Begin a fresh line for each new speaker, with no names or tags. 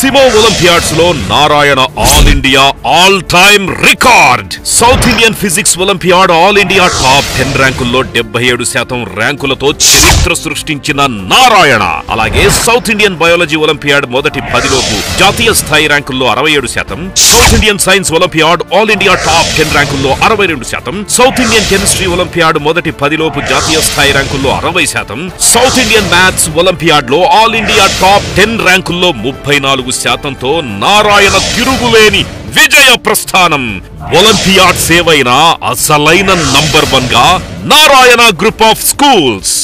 సిమో ఒలింపియాడ్స్లో Narayana all India all time record South Indian physics olympiad all India top ten ర్యాంకుల్లో డెబ్బై ఏడు శాతం ర్యాంకులతో చరిత్ర సృష్టించిన నారాయణ. అలాగే సౌత్ ఇండియన్ బయాలజీ ఒలింపియాడ్ మొదటి పదిలోపు జాతీయ స్థాయి ర్యాంకుల్లో అరవై ఏడు శాతం South Indian science olympiad all India top ten ర్యాంకుల్లో అరవై రెండు శాతం సౌత్ ఇండియన్ కెమిస్ట్రీ ఒలింపియాడ్ మొదటి పదిలోపు జాతీయ స్థాయి ర్యాంకుల్లో అరవై శాతం సౌత్ ఇండియన్ మ్యాథ్స్ ఒలింపియాడ్లో ఆల్ ఇండియా టాప్ టెన్ ర్యాంకుల్లో ముప్పై నాలుగు శాతంతో నారాయణ తిరుగులేని విజయ ప్రస్థానం. ఒలింపియాడ్ సేవైన అసలైన నంబర్ వన్గా నారాయణ గ్రూప్ ఆఫ్ స్కూల్స్